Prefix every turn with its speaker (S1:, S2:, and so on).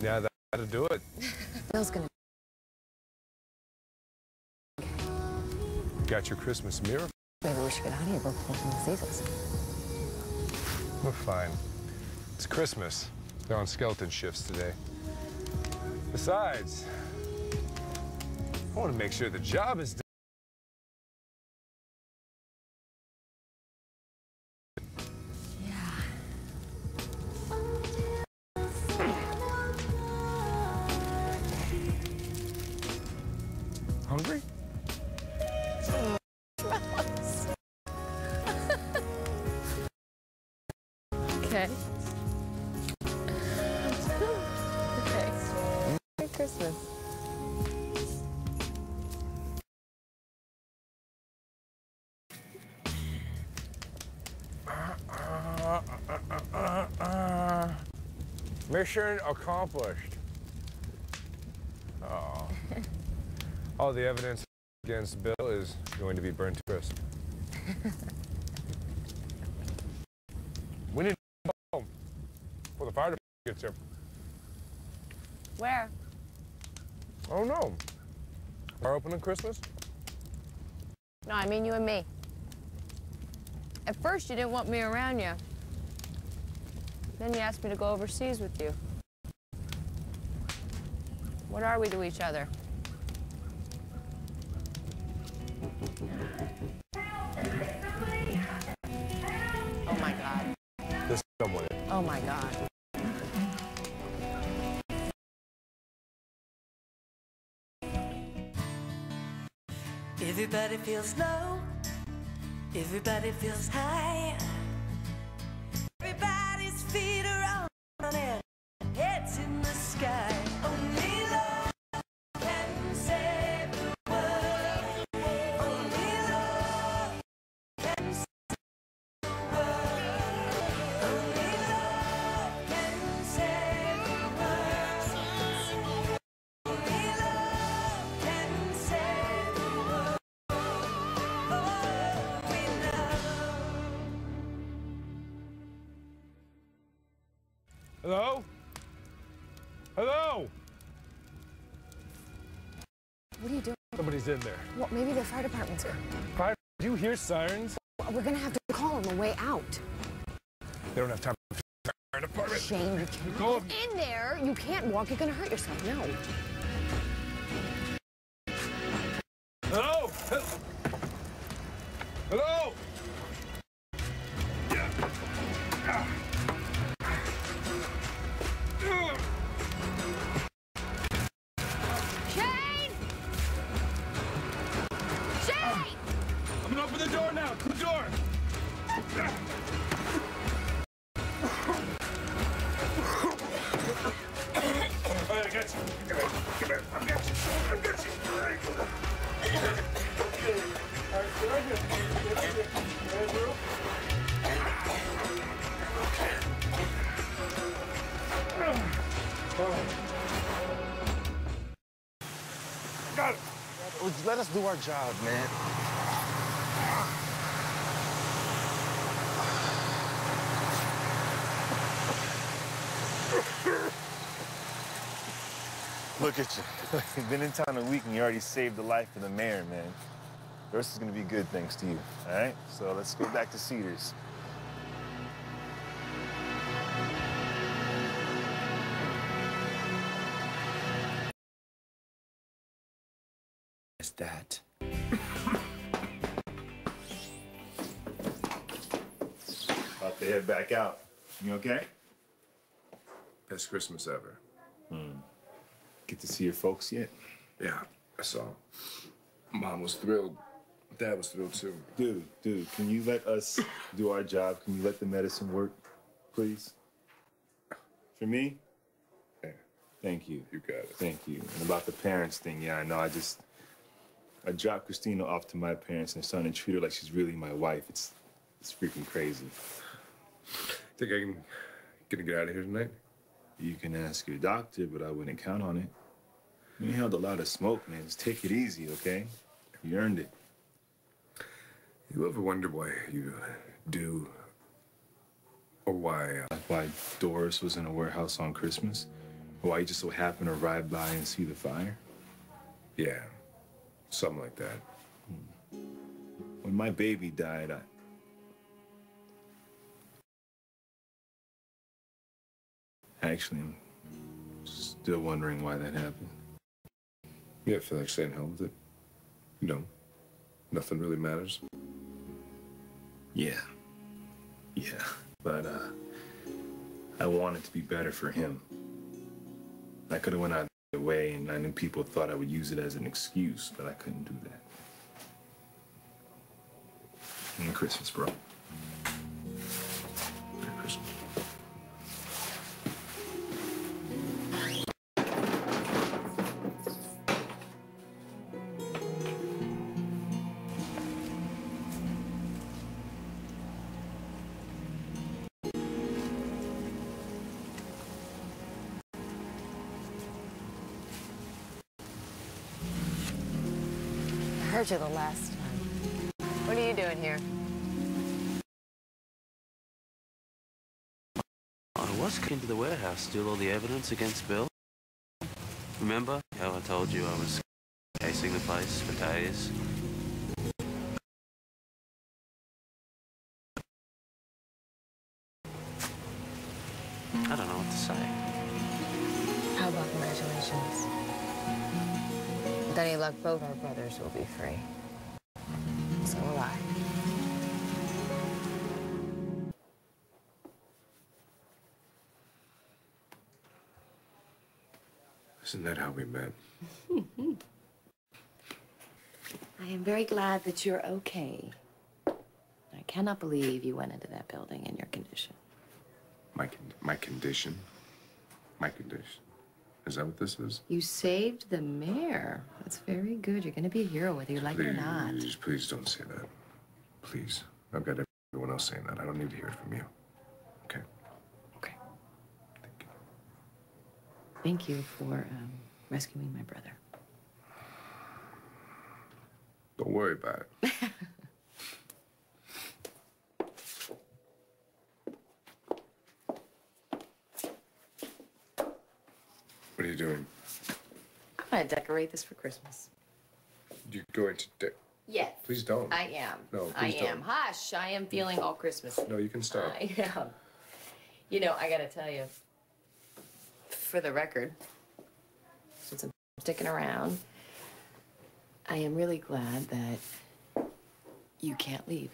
S1: Yeah, that'll do it.
S2: Bill's gonna.
S1: Got your Christmas mirror?
S2: Maybe we should get out of here before someone sees us.
S1: We're fine. It's Christmas. They're on skeleton shifts today. Besides, I want to make sure the job is done. Hungry?
S2: Okay. okay. Merry Christmas.
S1: Mission accomplished. Oh. All the evidence against Bill is going to be burnt to crisp. we need to go home before the fire department gets here.
S2: Where?
S1: Oh no. Are open on Christmas?
S2: No, I mean you and me. At first, you didn't want me around you. Then you asked me to go overseas with you. What are we to each other?
S1: There's someone in.
S2: Oh my God.
S3: Everybody feels low. Everybody feels high.
S1: Hello? Hello?
S2: What are you doing?
S1: Somebody's in there.
S2: Well, maybe the fire department's here.
S1: Fire, do you hear sirens?
S2: We're gonna have to call on the way out.
S1: They don't have time for the fire department.
S2: Shayne, you can't
S1: Call
S2: in there. You can't walk. You're gonna hurt yourself. No.
S1: Got it.
S4: Let us do our job, man. Look at you. You've been in town a week and you already saved the life of the mayor, man. The rest is gonna be good thanks to you, all right? So let's go back to Cedars. It's that. About to head back out. You okay?
S1: Best Christmas ever. Hmm.
S4: Get to see your folks yet?
S1: Yeah, I saw. Mom was thrilled. Dad was thrilled too.
S4: Dude, dude, can you let us do our job? Can you let the medicine work, please? For me?
S1: Yeah,
S4: Thank you.
S1: you got it.
S4: Thank you. And about the parents thing, yeah, I know. I just I dropped Christina off to my parents and son and treat her like she's really my wife. It's it's freaking crazy.
S1: Think I can gonna get out of here tonight?
S4: You can ask your doctor, but I wouldn't count on it. You held a lot of smoke, man. Just take it easy, okay? You earned it.
S1: You ever wonder why you do, or why? Uh,
S4: Like why Doris was in a warehouse on Christmas. Or Why you just so happened to ride by and see the fire?
S1: Yeah, something like that.
S4: When my baby died, I. Actually, I'm still wondering why that happened.
S1: Yeah, I feel like saying home with it. You know, nothing really matters.
S4: Yeah. Yeah. But, uh, I want it to be better for him. I could have went out the way, and I knew people thought I would use it as an excuse, but I couldn't do that. Merry Christmas, bro.
S2: Heard you the last time. What are you doing here?
S5: I was going to the warehouse, steal all the evidence against Bill. Remember how I told you I was casing the place for days? I don't know what to say.
S2: How about congratulations? With any luck, both our brothers will be free. So will I.
S1: Isn't that how we met?
S6: I am very glad that you're okay. I cannot believe you went into that building in your condition.
S1: My con- my condition. My condition. Is that what this is?
S6: You saved the mayor. That's very good. You're going to be a hero whether you like it or not.
S1: Please, please don't say that. Please. I've got everyone else saying that. I don't need to hear it from you. Okay.
S6: Okay.
S1: Thank you.
S6: Thank you for um, rescuing my brother.
S1: Don't worry about it. what are you doing?
S6: I'm going to decorate this for Christmas.
S1: You're going to. De-
S6: Yes.
S1: please don't.
S6: I am.
S1: No,
S6: I
S1: please
S6: am.
S1: don't.
S6: Hush. I am feeling all Christmas.
S1: No, you can stop.
S6: I am. You know, I gotta tell you, for the record, since I'm sticking around, I am really glad that you can't leave.